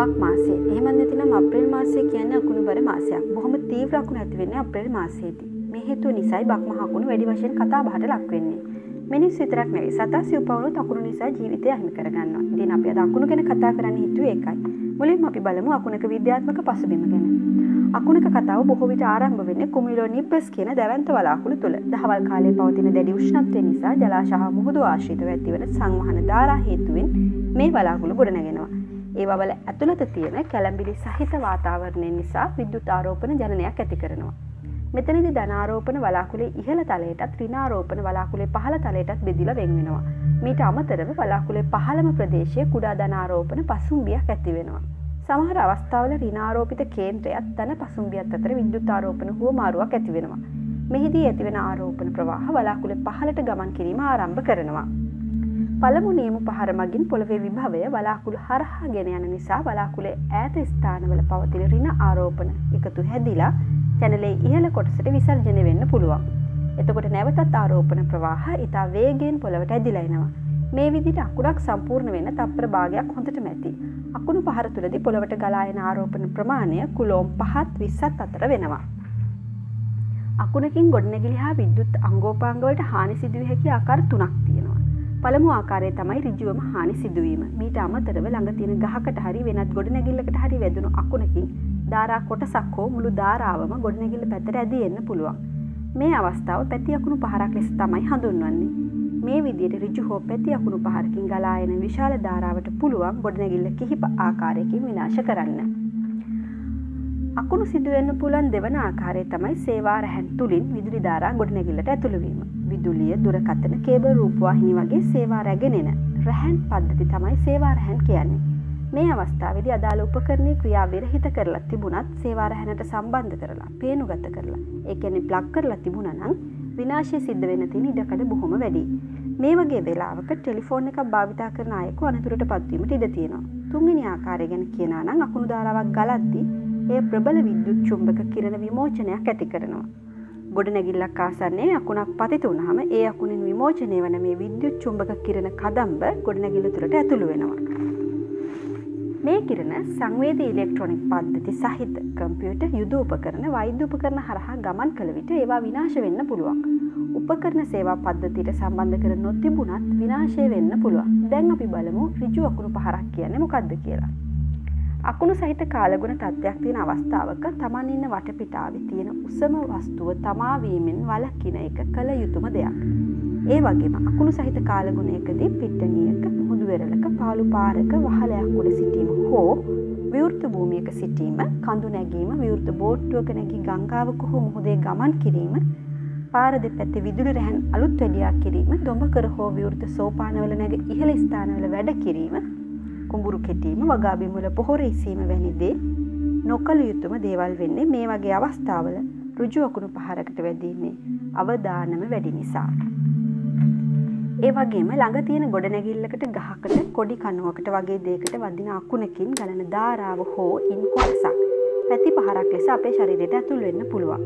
බක් මාසේ එහෙම නැතිනම් අප්‍රේල් මාසය කියන්නේ අකුණු බර මාසයක්. බොහොම තීව්‍ර අකුණු ඇති වෙන්නේ අප්‍රේල් මාසයේදී. මේ හේතුව නිසායි බක් මහ අකුණු වැඩි වශයෙන් කතා බහට ලක් වෙන්නේ. මිනිස් විතරක් නෙවෙයි සතා සිව්පවුණුත් අකුණු නිසා ජීවිතය අහිමි කරගන්නවා. ඉතින් අපි අද අකුණු ගැන කතා කරන්න හිතුවේ ඒකයි. මුලින්ම අපි බලමු අකුණක විද්‍යාත්මක පසුබිම ගැන. අකුණක කතාව බොහෝ විට ආරම්භ වෙන්නේ කුමිලෝ නිප්පස් කියන දැවැන්ත වලාකුළු තුල. දහවල් කාලයේ පවතින දැඩි උෂ්ණත්වය නිසා ජලාශ හා මුහුදු ආශ්‍රිතව ඇතිවන සංවහන ධාරා හේතුවෙන් මේ වලාකුළු ගොඩනගෙනවා. ඒවා වල ඇතුළත තියෙන කැළඹිලි සහිත වාතාවරණය නිසා විද්‍යුත් ආරෝපන ජනනයක් ඇති කරනවා. මෙතනදි ධනාරෝපන වලාකුලේ ඉහළ තලයටත් ත්‍රිනාරෝපන වලාකුලේ පහළ තලයටත් බෙදිල වෙන්වෙනවා. මීට අමතරව වලාකුලේ පහළම ප්‍රදේශය කුඩා ධනාරෝපන පසුම්බියක් ඇති වෙනවා. සමහර අවස්ථාවල රිනාරෝපිත කේන්ද්‍රයත් තන පසුම්බියත් අතර විද්‍යුත් ආරෝපන හුව මාරුවක් ඇති වෙනවා. මෙහිදී ඇතිවෙන ආරෝපන ප්‍රවාහ වලාකුලේ පහළට ගමන් කිරීම ආරම්භ කරනවා. පළමු නියම පහර මගින් පොළවේ විභවය වලාකුළු හරහා ගෙන යන නිසා වලාකුලේ ඈත ස්ථානවල පවතින රින ආරෝපන එකතු හැදිලා චැනලේ ඉහළ කොටසට විසර්ජනය වෙන්න පුළුවන්. එතකොට නැවතත් ආරෝපන ප්‍රවාහ ඉතා වේගෙන් පොළවට ඇදිලයිනවා. මේ විදිට අකුරක් සම්පූර්ණ වෙන තප්‍ර භාගයක් හොඳට මැති. අකුණු පහර තුළදි පොළවට ගලායන ආරෝපන ප්‍රමාණය කුලෝම් පහත් විස්සත් අතර වෙනවා. අකුණකින් ගොඩනැගිලි හා විද්‍යුත් අංගෝපාංගවලට හානි සිදුව හැකි ආකාර තුනක් තියෙනවා. පළමු ආකාරය තමයි රිජුවම හානි සිදුවීම මීට අමතරව ළඟ තියෙන ගහකට හරි වෙනත් ගොඩනැගිල්ලකට හරි වැදුණු අකුණකින් ධාරා කොටසක් හෝ මුළු ධාරාවම ගොඩනැගිල්ල පැතර ඇදී එන්න පුළුවන්. මේ අවස්ථාව පැති අකුණු පහරක් ලෙස තමයි හඳුන්වන්නේ. මේ විදියට රිජු හෝ පැති අකුණු පහරකින් ගලායන විශාල ධාරාවට පුළුවන් ගොඩනැගිල්ල කිහිප ආකාරයකින් විනාශ කරන්න. අකුණු සිදුවෙන්න පුලන් දෙවන ආකාරය තමයි සේවා රැහැන් තුළින් විදුලි ධාරා ගොඩනැගිල්ලට ඇතුළුවීම. විදුලිය දුරකතන කේබල් රූපවාහිනි වගේ සේවා රැගෙනෙන රැහැන් පද්ධති තමයි සේවා රැහැන් කියන්නේ. මේ අවස්ථාවදි අදාළ උපකරණය ක්‍රියා විරහිත කරලා තිබුණත් සේවා රැහැනට සම්බන්ධ කරලා පේනුගත කරලා ඒකැනෙ ප්ලක් කරලා තිබුණනම් විනාශය සිද්ධ වෙන තින ඉඩකඩ බොහොම වැඩි. මේ වගේ වෙලාවක ටෙලිෆෝන් එකක් භාවිතා කරන අයකු අනතුරට පත්වීමට ඉඩ තියෙනවා. තුන්ගනි ආකාරය ගැන කියනානම් අකුණු ධාරාවක් ගලද්දි එය ප්‍රබල විද්‍යුත් චුම්භක කිරණ විමෝචනයක් ඇති කරනවා. ගොඩනැගිල්ලක් ආසන්නේ අකුණක් පතිතුනහම ඒ අකුණින් විමෝචනය වන මේ විද්‍යුත් චුම්භක කිරණ කදම්බ ගොඩනැගිල්ල තුළට ඇතුළු වෙනවා. මේ කිරණ සංවේද ඉලෙක්ට්‍රොනික් පද්ධති සහිත කම්පියුට යුද උපකරන වෛද්‍ය උපකරන හරහා ගමන් කළ විට ඒවා විනාශ වෙන්න පුළුවන්. උපකරන සේවා පද්ධතිට සම්බන්ධ කර නොතිබුණත් විනාශය වෙන්න පුළුවන්. දැන් අපි බලමු රිජු අකුණු පහරක් කියන්නේ මොකක්ද කියලා. අකුණු සහිත කාලගුණ තත්ත්වයක් තියෙන අවස්ථාවක තමන් ඉන්න වටපිටාව තියෙන උසම වස්තුව තමාවීමෙන් වලක්කින එක කළ යුතුම දෙයක්. ඒ වගේම අකුණු සහිත කාලගුණයකදී පිට්ටනියක මුහුදුවෙරලක පාලු පාරක වහලයක් උඩ සිටීම හෝ විවෘත භූමියක සිටීම කඳු නැගීම විවෘත බෝට්ටුවක නැගි ගංගාවක හෝ මුහුදේ ගමන් කිරීම පාර දෙපැත්තේ විදුලි රැහන් අලුත් වැඩියක් කිරීම දොඹකර හෝ විවෘත සෝපානවල නැග ඉහළ ස්ථානවල වැඩ කිරීම කුඹුරු කෙටීම වගාබිමුල පොහොර ඉසීම වැනිදේ නොකළ යුතුම දේවල් වෙන්නේ මේ වගේ අවස්ථාවල රුජු අකුණු පහරකට වැදීමේ අවධානම වැඩි නිසා. ඒ වගේම ළඟ තියෙන ගොඩනැගිල්ලකට ගහකට කොඩි කනුවකට වගේ දේකට වදින අකුණකින් ගලන ධාරාව හෝ ඉන් කොටසක් පැති පහරක් ලෙස අපේ ශරීරයට ඇතුල් වෙන්න පුළුවන්.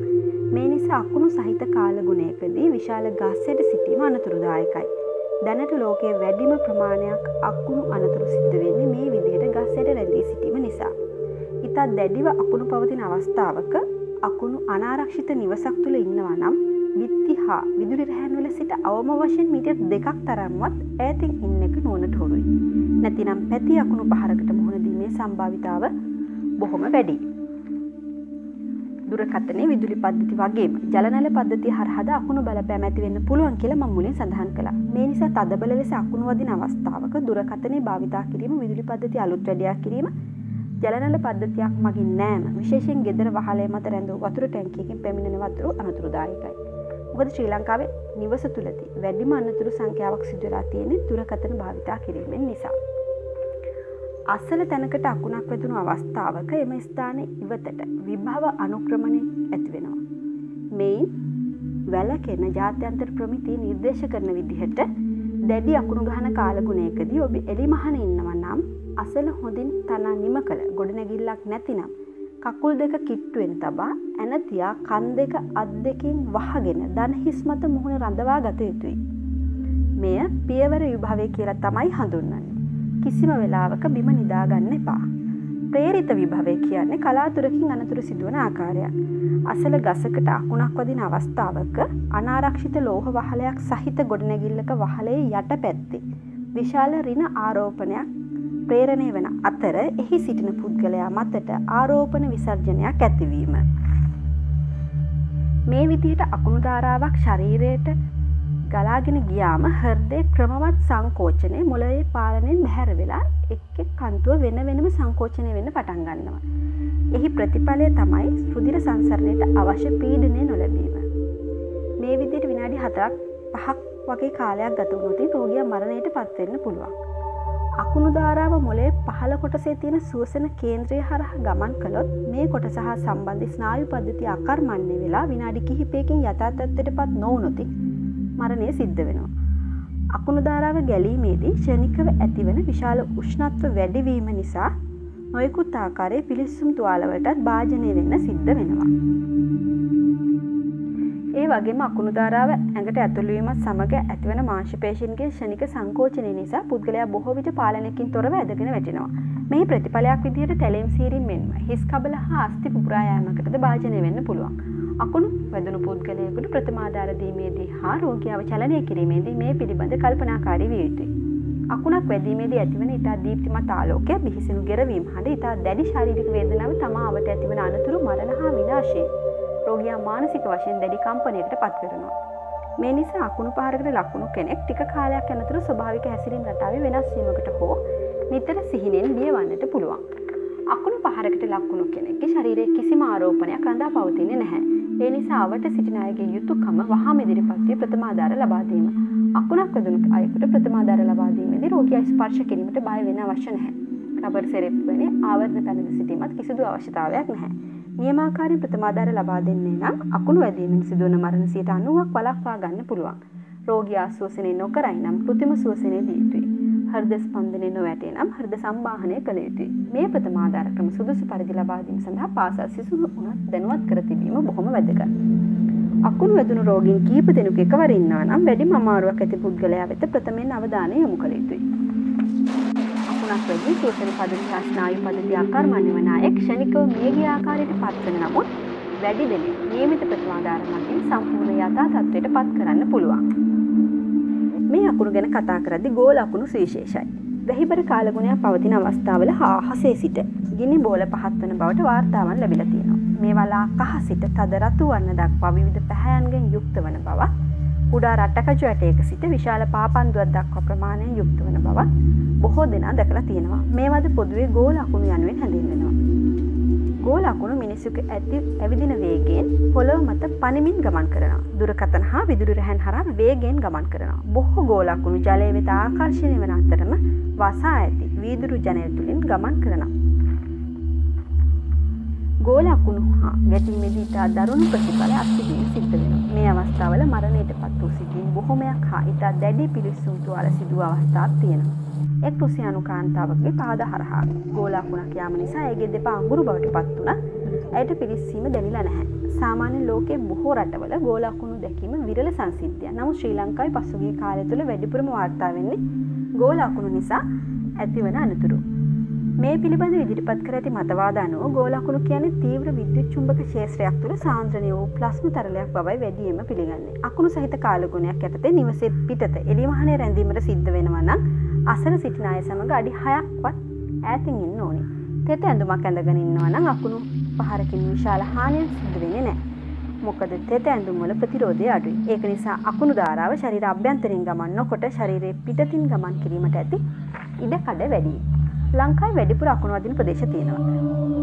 මේ නිසා අකුණු සහිත කාලගුණයකදී විශාල ගස්සයට සිටීම අනතුරුදායකයි. දැනට ලෝකයේ වැඩිම ප්‍රමාණයක් අක්කුණු අනතුරු සිද්ධ වෙන්නේ මේ විදිහට ගස්සයට රැඳී සිටීම නිසා. ඉතත් දැඩිව අකුණු පවතින අවස්ථාවක අකුණු අනාරක්ෂිත නිවසක් තුළ ඉන්නවා නම් බිත්ති හා විදුලි රැහැන්වල සිට අවම වශයෙන් මිටර් දෙකක් තරම්වත් ඈතින් ඉන්න එක නොනට හොරුයි. නැතිනම් පැති අකුණු පහරකට මුහුණදීමේ සම්භාවිතාව බොහොම වැඩි. දුරකතනේ විදුලි පද්ධති වගේම ජලනල පද්ධති හරහද අකුණු බල පැමැති වෙන්න පුළුවන් කියලා මම මුලින් සඳහන් කළා. මේ නිසා තදබල ලෙස අකුණු වදින අවස්ථාවක දුරකතනේ භාවිතා කිරීම විදුලි පද්ධති අලුත් වැඩියක් කිරීම ජලනල පද්ධතියක් මගින් නෑම විශේෂයෙන් ගෙදර වහලේ මත රැඳූ වතුර ටැංකියකින් පැමිණෙන වතුරු අනතුරුදායකයි. මොකද ශ්‍රී ලංකාවේ නිවස තුළදී වැඩිම අනතුරු සංඛ්‍යාවක් සිදුවලා තියෙන්නේ දුරකතන භාවිතා කිරීමෙන් නිසා. අස්සල තැනකට අකුණක් වැදුණු අවස්ථාවක එම ස්ථාන ඉවතට විභව අනුක්‍රමණය ඇතිවෙනවා. මෙයින් වැලකෙන ජාත්‍යන්තර ප්‍රමිතිය නිර්දේශ කරන විදිහට දැඩි අකුණු ගහන කාලගුණයකදී ඔබ එලිමහන ඉන්නව නම් අසල හොඳින් තනා නිම කළ ගොඩනැගිල්ලක් නැතිනම් කකුල් දෙක කිට්ටුවෙන් තබා ඇනතියා කන් දෙක අත් දෙකින් වහගෙන දනහිස්මත මුහුණ රඳවා ගත යුතුයි. මෙය පියවර විභාවය කියලා තමයි හඳුන්නන්නේ. කිසිම වෙලාවක බිම නිදාගන්න එපා. ප්‍රේරිත විභවය කියන්නේ කලාතුරකින් අනතුරු සිදුවන ආකාරයක්. අසල ගසකට අකුණක් වදින අවස්ථාවක අනාරක්ෂිත ලෝහ වහලයක් සහිත ගොඩනැගිල්ලක වහලේ යට පැත්තේ. විශාල රින ආරෝපණයක් ප්‍රේරණය වන අතර එහි සිටින පුද්ගලයා මතට ආරෝපණ විසර්ජනයක් ඇතිවීම. මේ විදිහට අකුණු ධාරාවක් ශරීරයට ගලාගෙන ගියාම හර්දය ක්‍රමවත් සංකෝචනය මොලයේ පාලනයෙන් බැහැර වෙලා එක් කන්තුව වෙන වෙනම සංකෝචනය වෙන්න පටන් ගන්නවා. එහි ප්‍රතිඵලය තමයි රුදිර සංසරණයට අවශ්‍ය පීඩනය නොලැබීම. මේ විදියට විනාඩි හතරක් පහක් වගේ කාලයක් ගතවනොතින් රෝගිය මරණයට පත්වෙන්න පුළුවන්. අකුණු ධාරාව මොලේ පහළ කොටසේ තියෙන සුවසන කේන්ද්‍රය හරහ ගමන් කළොත් මේ කොට සහ සම්බන්ධි ස්නායු පද්ධති අකර්මණ්‍ය වෙලා විනාඩි කිහිපයකින් යථතත්වයට පත් නොවනොති මරණය සිද්ධ වෙනවා. අකුණු ධාරාව ගැලීමේදී ෂණිකව ඇතිවන විශාල උෂ්ණත්ව වැඩිවීම නිසා නොයකුත් ආකාරයේ පිලිස්සුම් තුවාලවලටත් භාජනය වෙන්න සිද්ධ වෙනවා. ඒ වගේම අකුණු ධාරාව ඇඟට ඇතුළවීමත් සමඟ ඇතිවන මාංශපේෂන්ගේ ෂණික සංකෝචනය නිසා පුද්ගලයා බොහෝ විට පාලනකින් තොරව ඇදගෙන වැටෙනවා. මේ ප්‍රතිඵලයක් විදිහට තැලෙම් සීරින් මෙන්ම හිස් කබල හා අස්ති පුපුරායෑමකටද භාජනය වෙන්න පුළුවන්. අකුණු වැදුණු පුද්ගලයකුට ප්‍රථමාධාරදීමේදී හා රෝගියාව චලනය කිරීමේදී මේ පිළිබඳ කල්පනාකාරී විය යුතුයි. අකුණක් වැදීමේදී ඇතිවන ඉතා දීප්තිමත් ආලෝකය බිහිසිනු ගෙරවීම හඬ ඉතා දැඩි ශාරීරික වේදනාව තමාවට ඇතිවන අනතුරු මරණ හා විනාශය රෝගියා මානසික වශයෙන් දැඩි කම්පනයකට පත් කරනවා. මේ නිසා අකුණු පහරකට ලකුණු කෙනෙක් ටික කාලයක් යනතුරු ස්වභාවික හැසිරීම් රටාවේ වෙනස් වීමකට හෝ නිතර සිහිනෙන් බියවන්නට පුළුවන්. අකුණු පහරකට ලක්කුණු කෙනෙක්ගේ ශරීරයේ කිසිම ආරෝපණයක් රඳා පවතින්නේ නැහැ. ඒ නිසා අවට සිටින අයගේ යුතුයකම වහාම ඉදිරිපත් වී ප්‍රථමාධාර ලබා දීම. අකුණක් වැදුණු අයෙකුට ප්‍රථමාධාර ලබා දීමේදී රෝගියා ස්පර්ශ කිරීමට බය වෙන්න අවශ්‍ය නැහැ. රබර් සෙරෙප්පු වැනි ආවරණ පැනද සිටීමත් කිසිදු අවශ්‍යතාවයක් නැහැ. නියමාකාරී ප්‍රථමාධාර ලබා දෙන්නේ නම් අකුණු වැදීමෙන් සිදුවන මරණ 90ක් වළක්වා ගන්න පුළුවන්. රෝගියා සුවසනය නොකරයි නම් කෘතිම සුවසනය දී යුතුයි. හෘද ස්පන්දනය නොවැටේ නම් හෘද සම්බාහනය කළ යුතුයි. මේ ප්‍රථමාධාර ක්‍රම සුදුසු පරිදි ලබා දීම සඳහා පාසල් සිසු උනත් දැනුවත් කර තිබීම බොහොම වැදගත්. අකුණු වැදුණු රෝගීන් කීප දෙනෙකු එකවර ඉන්නවා නම් වැඩිම අමාරුවක් ඇති පුද්ගලයා වෙත ප්‍රථමයෙන් අවධානය යොමු කළ යුතුයි. අකුණක් වැදී සෝසන පද්ධති හා ස්නායු පද්ධති ආකර්මණය වන අය ක්ෂණිකව මියගිය ආකාරයට පත්වන නමුත් වැඩි දෙනෙක් නියමිත ප්‍රතිමාධාර මතින් සම්පූර්ණ යථා තත්ත්වයට පත් කරන්න පුළුවන්. මේ අකුණු ගැන කතා කරදි ගෝල අකුණු සවිශේෂයි. වැහිබර කාලගුණයක් පවතින අවස්ථාවල හාහසේ සිට ගිනි බෝල පහත්වන බවට වාර්තාවන් ලැබිල තියෙනවා. මේ වලා කහ සිට තද රතු වන්න දක්වා විවිධ පැහැයන්ගෙන් යුක්ත වන බව කුඩා රට්ටකජු ඇටයක සිට විශාල පාපන්දුවක් දක්වා ප්‍රමාණයෙන් යුක්ත වන බව බොහෝ දෙනා දැකලා තියෙනවා. මේවද පොදුවේ ගෝල අකුණු යනුවෙන් හැඳින්වෙනවා. ගෝලකුණු මිනිස්සුක ඇති ඇවිදින වේගෙන් පොළොව මත පනිමින් ගමන් කරනවා. දුරකතන හා විදුරු රැහැන් හරහා වේගෙන් ගමන් කරනවා. බොහෝ ගෝලකුණු ජලය වෙත ආකර්ෂණය වන අතරම වසා ඇති වීදුරු ජනය තුළින් ගමන් කරනවා. ගෝලකුණු හා ගැටීමේදී ඉතා දරුණු ප්‍රතිඵල අත්තිදීම සිද්ධ වෙනවා. මේ අවස්ථාවල මරණයට පත් වූ සිටින් බොහොමයක් හා ඉතා දැඩි පිළිස්සුම් තුවාල සිදුව අවස්ථාවක් තියෙනවා. එක් රුසියානු කාන්තාවගේ පාද හරහා ගෝලාකුණක් යාම නිසා ඇගේ දෙපා අඟුරු බවට පත් වුණ ඇයට පිරිස්සීම දැනිලා නැහැ. සාමාන්‍ය ලෝකයේ බොහෝ රටවල ගෝලාකුණු දැකීම විරල සංසිද්ධිය. නමුත් ශ්‍රී ලංකාවේ පසුගිය කාලය තුළ වැඩිපුරම වාර්තා වෙන්නේ ගෝලාකුණු නිසා ඇතිවන අනතුරු. මේ පිළිබඳ ඉදිරිපත් කර ඇති මතවාද අනුව ගෝලකුණු කියන්නේ තීව්‍ර විද්‍යුත් චුම්බක ශේත්‍රයක් තුළ සාන්ද්‍රණය වූ ප්ලස්ම තරලයක් බවයි වැඩියම පිළිගන්නේ. අකුණු සහිත කාලගුණයක් යටතේ නිවසේ පිටත එළිමහනේ රැඳීමට සිද්ධ වෙනවා නම් අසල සිටින අය සමඟ අඩි හයක්වත් ඈතින් ඉන්න ඕනි. තෙත ඇඳුමක් ඇඳගෙන ඉන්නවා නම් අකුණු පහරකින් විශාල හානියක් සිද්ධ වෙන්නේ නැහැ. මොකද තෙත ඇඳුම් වල ප්‍රතිරෝධය අඩුයි. ඒක නිසා අකුණු ධාරාව ශරීර අභ්‍යන්තරයෙන් ගමන් නොකොට ශරීරයේ පිටතින් ගමන් කිරීමට ඇති ඉඩ කඩ වැඩි. ලංකාවේ වැඩිපුර අකුණු වදින ප්‍රදේශ තියෙනවා.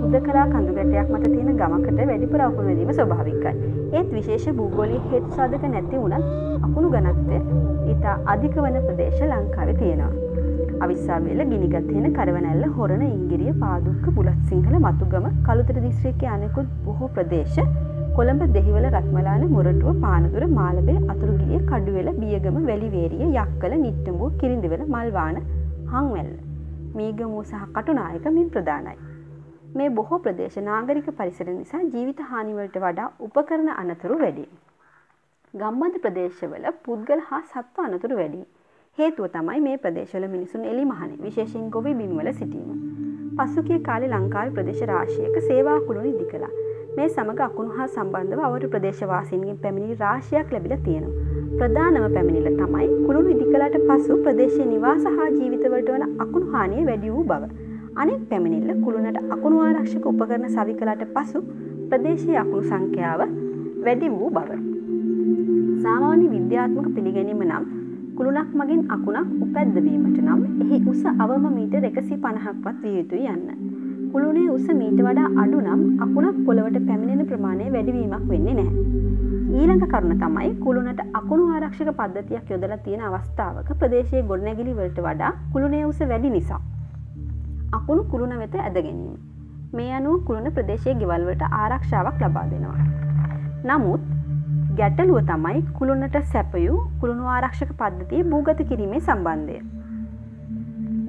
උදකලා කඳුගැටයක් මත තියෙන ගමකට වැඩිපුර අකුණු වැදීම ස්වභාවිකයි. ඒත් විශේෂ භූගෝලීය හේතු සාධක නැති වුණත් අකුණු ඝනත්වය ඉතා අධික වන ප්‍රදේශ ලංකාවේ තියෙනවා. අවිස්සාවේල ගිනිගත් වෙන කරවනැල්ල හොරණ ඉංගිරිය පාදුක්ක බුලත් සිංහල මතුගම කළුතර දිස්ත්‍රික්කයේ අනෙකුත් බොහෝ ප්‍රදේශ කොළඹ දෙහිවල රත්මලාන මුරටුව පානදුර මාලබේ අතුරුගිරිය කඩුවෙල බියගම වැලිවේරිය යක්කල නිට්ටඹුව කිරිඳිවල මල්වාන හංවැල්ල මීගමූ සහ කටුනායක මින් ප්‍රධානයි. මේ බොහෝ ප්‍රදේශ නාගරික පරිසර නිසා ජීවිත හානිවලට වඩා උපකරන අනතුරු වැඩි. ගම්බද ප්‍රදේශවල පුද්ගල හා සත්ව අනතුරු වැඩි. හේතුව තමයි මේ ප්‍රදේශවල මිනිසුන් එලි මහනේ විශේෂයෙන් ගොවි බිම්වල සිටීම. පසුගිය කාලේ ලංකාවේ ප්‍රදේශ රාශියක සේවා කුළුණු ඉදි කළා. මේ සමග අකුණු හා සම්බන්ධව අවරු ප්‍රදේශවාසීන්ගෙන් පැමිණි රාශියක් ලැබිලා තියෙනවා. ප්‍රධානම පැමිණිල්ල තමයි කුළුණු ඉදිකලට පසු ප්‍රදේශයේ නිවාස හා ජීවිතවලට වන අකුණු හානිය වැඩි වූ බව. අනෙක් පැමිණිල්ල කුළුණට අකුණු ආරක්ෂක උපකරණ සවිකලට පසු ප්‍රදේශයේ අකුණු සංඛ්‍යාව වැඩි වූ බව. සාමාන්‍ය විද්‍යාත්මක පිළිගැනීම නම් කුළුණක් මගින් අකුණක් උපැද්දවීමට නම් එහි උස අවම මීටර් එකසි පණහක්වත් විය යුතුයි යන්න. කුළුණේ උස මීට වඩා අඩු නම් අකුණක් පොළවට පැමිණෙන ප්‍රමාණය වැඩිවීමක් වෙන්නේ නැහැ. ඊළඟ කරුණ තමයි කුළුණට අකුණු ආරක්ෂක පද්ධතියක් යොදලා තියෙන අවස්ථාවක ප්‍රදේශයේ ගොඩනැගිලි වලට වඩා කුළුණේ උස වැඩි නිසා. අකුණු කුළුණ වෙත ඇද ගැනීම. මේ අනුව කුළුණ ප්‍රදේශයේ ගෙවල්වලට ආරක්ෂාවක් ලබා දෙනවා. නමුත් ගැටලුව තමයි කුළුණට සැපයූ කුළුණු ආරක්ෂක පද්ධතිය භූගත කිරීමේ සම්බන්ධය.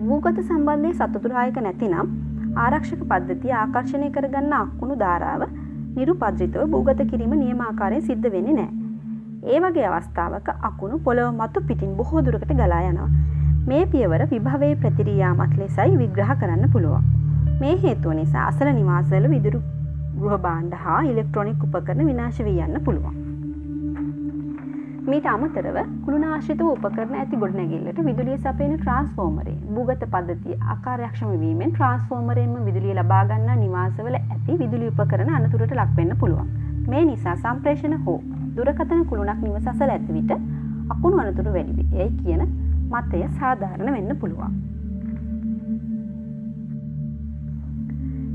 භූගත සම්බන්ධය සතුතුරායක නැතිනම් ආරක්ෂක පද්ධතිය ආකර්ශණය කරගන්න අක්කුණු ධාරාව නිරුපද්‍රිතව භූගත කිරීම නියමාකාරයෙන් සිද්ධ වෙන්නේ නෑ. ඒ වගේ අවස්ථාවක අකුණු පොළොව මතු පිටින් බොහෝ දුරකට ගලා යනවා. මේ පියවර විභවයේ ප්‍රතිරියාමත් ලෙසයි විග්‍රහ කරන්න පුළුවන්. මේ හේතුව නිසා අසල නිවාසල විදුරු ගෘහ බාණ්ඩ හා ඉලෙක්ට්‍රොනික් උපකරන විනාශ වී යන්න පුළුවන්. මීට අමතරව කුළුණාශ්‍රිතව උපකරන ඇති ගොඩනැගිල්ලට විදුලිය සපයන ට්‍රන්ස්ෆෝර්මරේ භූගත පද්ධතිය ආකාරයක්ෂම වීමෙන් ට්‍රන්ස්ෆෝර්මරයෙන්ම විදුලිය ලබාගන්න නිවාසවල ඇති විදුලි උපකරන අනතුරට ලක්වෙන්න පුළුවන්. මේ නිසා සම්ප්‍රේෂණ හෝ දුරකතන කුළුණක් නිවසසල ඇති විට අකුණු අනතුරු වැඩිවි යයි කියන මතය සාධාරණ වෙන්න පුළුවන්.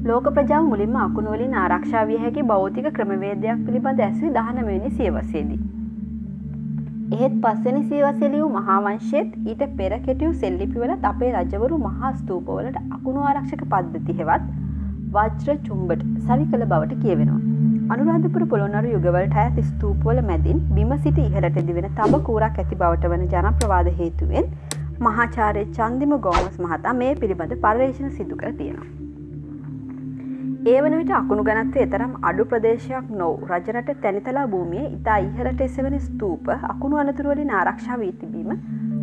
ලෝක ප්‍රජාව මුලින්ම අකුණුවලින් ආරක්ෂාවිය හැකි බෞතික ක්‍රමවේදයක් පිළිබඳ ඇස්වි දහනමනි සියවසේදී. එහෙත් පස්වනි සීවසෙලියූ මහාවංශයත් ඊට පෙර කෙටියු සෙල්ලිපිවලත් අපේ රජවරු මහා ස්තූපවලට අකුණු ආරක්ෂක පද්ධති හෙවත් වජ්‍ර චුම්බට සවි කළ බවට කියවෙනවා. අනුරාධපුර පොළොන්නරු යුගවලට ඇති ස්තූපවල මැදින් බිම සිට ඉහලට දිවෙන තබ කූරක් ඇති බවට වන ජනප්‍රවාද හේතුවෙන් මහාචාරය චන්දිම ගෝමස් මහතා මේ පිළිබඳ පර්යේෂණ සිදු කර තියෙනවා. ඒ වන විට අකුණු ගනත්වය එතරම් අඩු ප්‍රදේශයක් නොව රජරට තැනිතලා භූමිය ඉතා ඉහලට එසවන ස්තූප අකුණු අනතුරුවලින් ආරක්ෂා වී තිබීම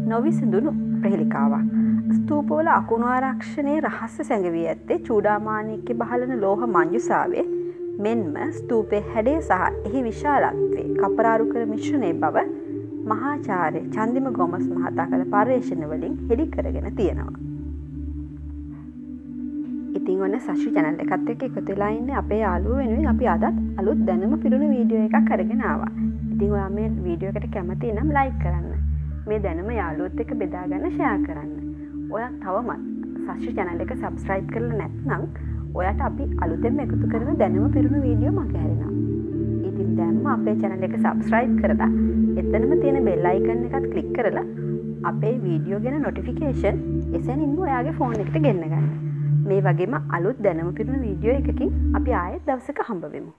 නොවිසිඳුණු ප්‍රහෙලිකාවක්. ස්තූපවල අකුණු ආරක්ෂණය රහස්ස සැඟවී ඇත්තේ චූඩාමානයක්ක බහලන ලෝහ මංජුසාවේ මෙන්ම ස්තූපය හැඩේ සහ එහි විශාලත්වේ කපරාරු කර මිශ්‍රණය බව මහාචාරය චන්දිම ගොමස් මහතා කළ පර්යේෂණවලින් හෙළි කරගෙන තියෙනවා. ඉතින් ඔන්න සශු චැනල් එකත් එක එකතුලා ඉන්න අපේ යාලුව වෙනුවෙන් අපි අදත් අලුත් දැනම පිරුණු වීඩියෝ එකක් කරගෙනවා ඉතින් ඔයා මේ වීඩියෝ එකට කැමති නම් ලයි කරන්න. මේ දැනම යාලුවොත් එක බෙදාගන්න ෂයා කරන්න. ඔය තවමත් සශු චැනල් එක සබස්ක්‍රයිබ් කරල නැත්නම් ඔයට අපි අලුතෙම එකතු කරන දැනම පිරුණු වීඩියෝ මගහැරෙනවා ඉතින් දැම්ම අපේ චැනල එක සබස්ක්‍රයිබ් කරලා එතනම තියෙන බෙල්ලයිකන්න එකත් කලික් කරලා අපේ වීඩියෝ ගැන නොටිෆිකේෂන් එසැනින්ම ඔයාගේ ෆෝන් එකට ගෙන්න්න ගන්න. මේ වගේම අලුත් දැනම පිරුණු වීඩියෝ එකකින් අපි ආයෙත් දවසක හම්බවෙමු.